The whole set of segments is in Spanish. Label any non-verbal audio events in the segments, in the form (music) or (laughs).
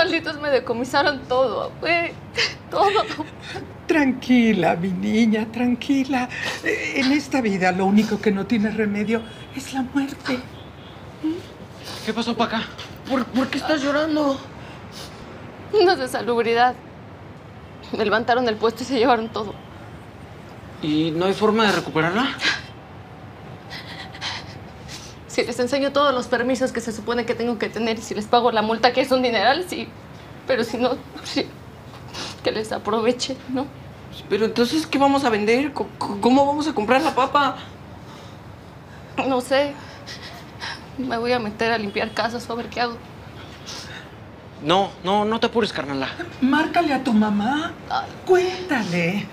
malditos me decomisaron todo, güey. Todo. Tranquila, mi niña, tranquila. En esta vida lo único que no tiene remedio es la muerte. ¿Qué pasó, Paca? ¿Por, ¿Por qué estás llorando? Unos de salubridad. Me levantaron el puesto y se llevaron todo. ¿Y no hay forma de recuperarla? Si les enseño todos los permisos que se supone que tengo que tener y si les pago la multa, que es un dineral, sí. Pero si no, sí. Que les aproveche, ¿no? Pero entonces, ¿qué vamos a vender? ¿Cómo, vamos a comprar la papa? No sé. Me voy a meter a limpiar casas o a ver qué hago. No, no, no te apures, carnala. Márcale a tu mamá. Cuéntale.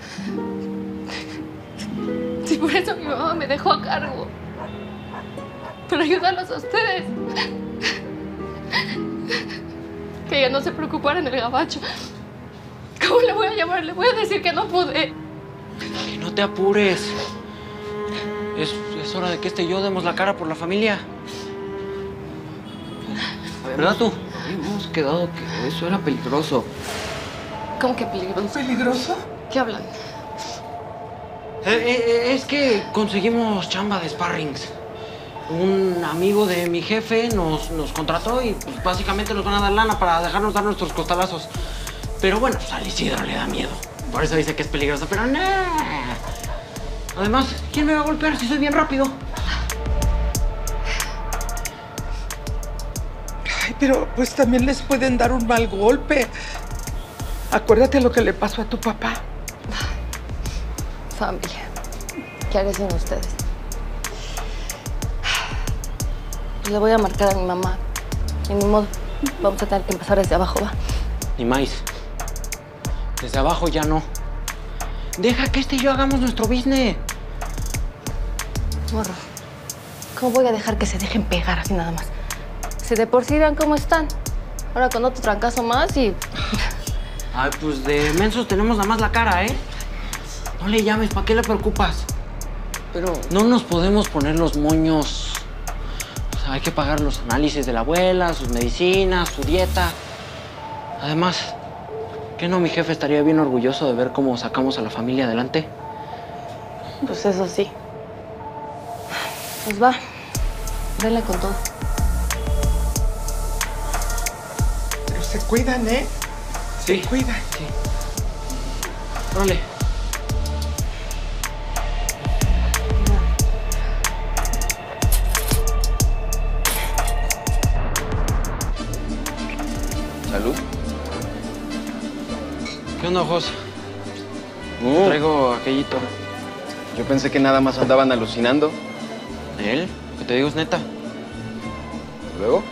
Sí, por eso mi mamá me dejó a cargo. Para ayudarlos a ustedes. Que ella no se preocupara en el gabacho. ¿Cómo le voy a llamar? Le voy a decir que no pude. Que no te apures. Es, es hora de que este y yo demos la cara por la familia. ¿Verdad tú? Habíamos quedado que eso era peligroso. ¿Cómo que peligroso? ¿Peligroso? ¿Qué hablan? Eh, eh, es que conseguimos chamba de sparrings. Un amigo de mi jefe nos, nos contrató y pues, básicamente nos van a dar lana para dejarnos dar nuestros costalazos. Pero bueno, pues al Isidro le da miedo. Por eso dice que es peligroso, pero no. Además, ¿quién me va a golpear si soy bien rápido? Ay, pero pues también les pueden dar un mal golpe. Acuérdate lo que le pasó a tu papá. Familia. ¿Qué haré sin ustedes? Le voy a marcar a mi mamá. Y ni modo. Vamos a tener que empezar desde abajo, ¿va? Ni más. Desde abajo ya no. Deja que este y yo hagamos nuestro business. Morro. ¿Cómo voy a dejar que se dejen pegar así nada más? Si de por sí vean cómo están. Ahora con otro trancazo más y... (laughs) Ay, pues de mensos tenemos nada más la cara, ¿eh? No le llames, ¿para qué le preocupas? Pero, No nos podemos poner los moños. Hay que pagar los análisis de la abuela, sus medicinas, su dieta. Además, ¿qué no mi jefe estaría bien orgulloso de ver cómo sacamos a la familia adelante? Pues eso sí. Pues va. Denle con todo. Pero se cuidan, ¿eh? Sí. Se cuidan. Sí. Órale. Salud. ¿Qué onda, ojos? Uh, Traigo aquellito. yo pensé que nada más andaban alucinando. ¿Él? Que te digo es neta. ¿Luego?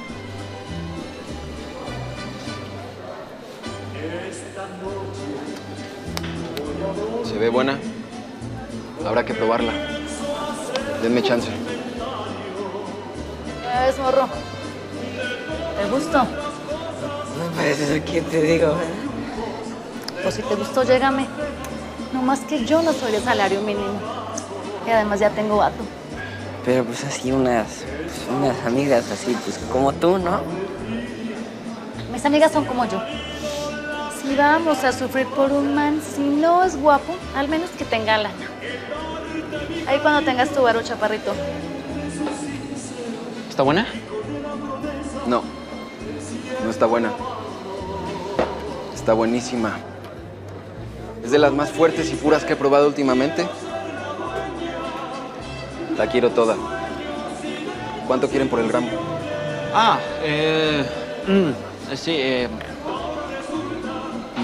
Se ve buena. Habrá que probarla. Denme chance. Ves, morro. ¿Te gustó? Pues, ¿qué te digo? Pues si te gustó, llégame. No más que yo no soy de salario mínimo. Y además ya tengo vato. Pero pues así unas, pues, unas amigas así, pues como tú, ¿no? Mis amigas son como yo. Si vamos a sufrir por un man, si no es guapo, al menos que tenga lana. Ahí cuando tengas tu baro, chaparrito. ¿Está buena? No. No está buena. Está buenísima. Es de las más fuertes y puras que he probado últimamente. La quiero toda. ¿Cuánto quieren por el gramo? Ah, eh. mm, sí, eh.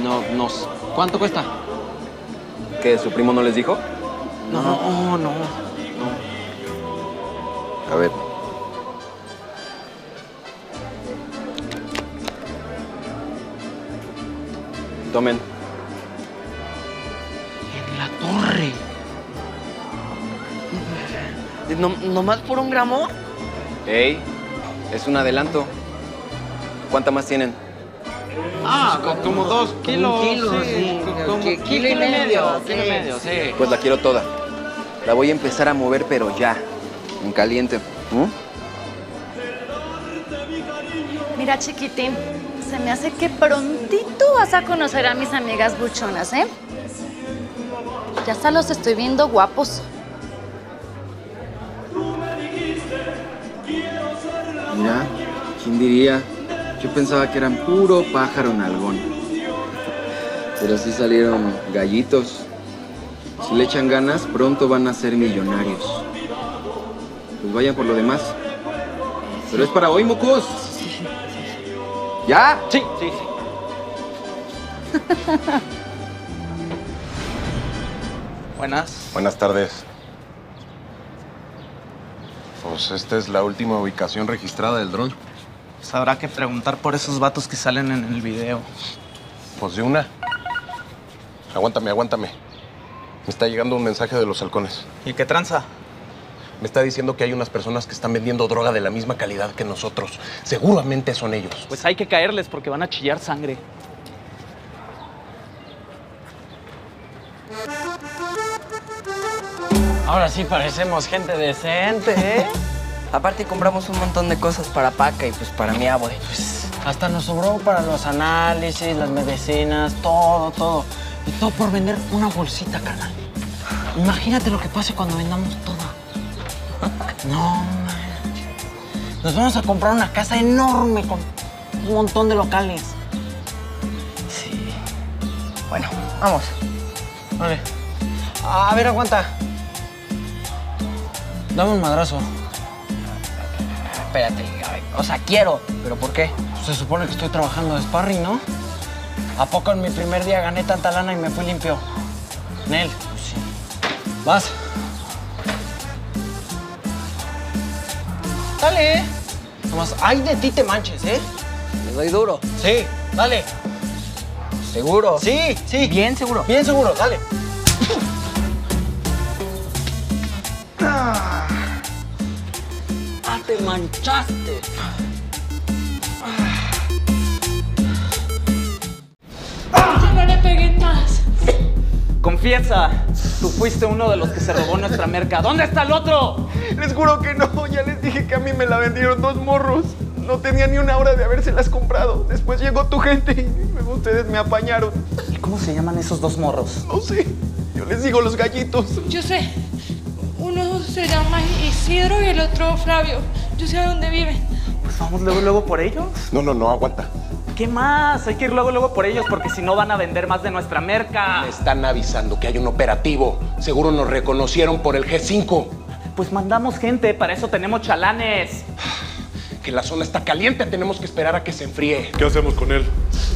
No, no. ¿Cuánto cuesta? ¿Qué, su primo no les dijo? No, no, no. A ver. Tomen. En la torre. ¿No, ¿Nomás por un gramo? Ey, es un adelanto. ¿Cuánta más tienen? Ah, co- como dos kilos. kilo, sí, sí. co- Como Ki- kilo y medio, Kilo y sí. medio, sí. Pues la quiero toda. La voy a empezar a mover, pero ya. En caliente. ¿Mm? Mira, chiquitín, Se me hace que prontito vas a conocer a mis amigas buchonas, ¿eh? Ya hasta los estoy viendo guapos. Mira, ¿quién diría? Yo pensaba que eran puro pájaro nalgón. Pero sí salieron gallitos. Si le echan ganas, pronto van a ser millonarios. Pues vayan por lo demás. Pero es para hoy, mocos. ¿Ya? Sí, sí, sí. (laughs) Buenas. Buenas tardes. Pues esta es la última ubicación registrada del dron. Pues habrá que preguntar por esos vatos que salen en el video. Pues de una. Aguántame, aguántame. Me está llegando un mensaje de los halcones. ¿Y qué tranza? Me está diciendo que hay unas personas que están vendiendo droga de la misma calidad que nosotros. Seguramente son ellos. Pues hay que caerles porque van a chillar sangre. Ahora sí parecemos gente decente, ¿eh? Aparte compramos un montón de cosas para Paca y pues para mi abue. Pues, Hasta nos sobró para los análisis, las medicinas, todo, todo. Y todo por vender una bolsita, carnal. Imagínate lo que pase cuando vendamos todo. No. Nos vamos a comprar una casa enorme con un montón de locales. sí. Bueno, vamos. Vale. A ver, aguanta. Dame un madrazo. Espérate, o sea, quiero, pero ¿por qué? Se supone que estoy trabajando de sparring, ¿no? ¿A poco en mi primer día gané tanta lana y me fui limpio? Nel. Pues sí. Vas. Dale. Nomás, ay de ti te manches, ¿eh? Le doy duro. Sí, dale. ¿Seguro? Sí, sí. Bien seguro. Bien seguro, dale. Ah, te manchaste. Ya no le peguen más. Confiesa, tú fuiste uno de los que se robó nuestra merca. ¿Dónde está el otro? Les juro que no, ya les dije que a mí me la vendieron dos morros. No tenía ni una hora de habérselas comprado. Después llegó tu gente y luego ustedes me apañaron. ¿Y cómo se llaman esos dos morros? No sé, yo les digo los gallitos. Yo sé. Uno se llama Isidro y el otro Flavio. Yo sé a dónde viven. Pues vamos luego, luego por ellos. No, no, no, aguanta. ¿Qué más? Hay que ir luego, luego por ellos porque si no van a vender más de nuestra merca. Me están avisando que hay un operativo. Seguro nos reconocieron por el G5. Pues mandamos gente, para eso tenemos chalanes. (sighs) Que la zona está caliente, tenemos que esperar a que se enfríe. ¿Qué hacemos con él?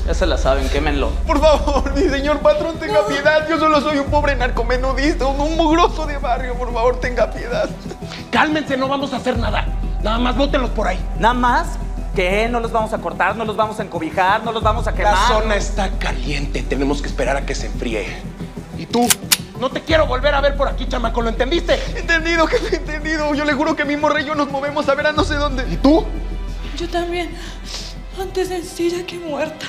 Ya se la saben, quémenlo. Por favor, mi señor patrón, tenga piedad. Yo solo soy un pobre narcomenudista, un, mugroso de barrio. Por favor, tenga piedad. Cálmense, no vamos a hacer nada. Nada más bótenlos por ahí. Nada más que no los vamos a cortar, no los vamos a encobijar, no los vamos a quemar. La zona está caliente, tenemos que esperar a que se enfríe. ¿Y tú? No te quiero volver a ver por aquí, chamaco, ¿lo entendiste? Entendido, jefe, entendido. Yo le juro que mi morra y yo nos movemos a ver a no sé dónde. ¿Y tú? Yo también. Antes sencilla que muerta.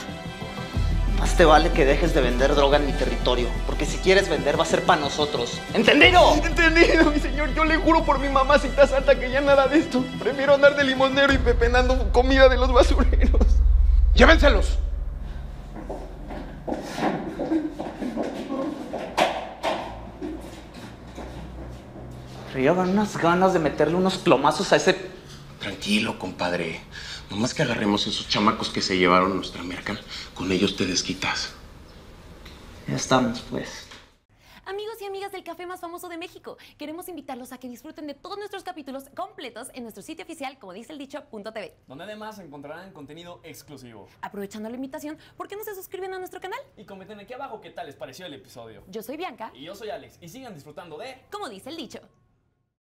Te vale que dejes de vender droga en mi territorio, porque si quieres vender va a ser para nosotros. ¿Entendido? Entendido, mi señor. Yo le juro por mi mamacita santa que ya nada de esto. Prefiero andar de limonero y pepenando comida de los basureros. ¡Llévenselos! Río, dan unas ganas de meterle unos plomazos a ese... Tranquilo, compadre. Nomás que agarremos esos chamacos que se llevaron nuestra merca, con ellos te desquitas. Ya estamos, pues. Amigos y amigas del café más famoso de México, queremos invitarlos a que disfruten de todos nuestros capítulos completos en nuestro sitio oficial, como dice el dicho.tv. Donde además encontrarán contenido exclusivo. Aprovechando la invitación, ¿por qué no se suscriben a nuestro canal? Y comenten aquí abajo qué tal les pareció el episodio. Yo soy Bianca, Y yo soy Alex. Y sigan disfrutando de... como dice el dicho.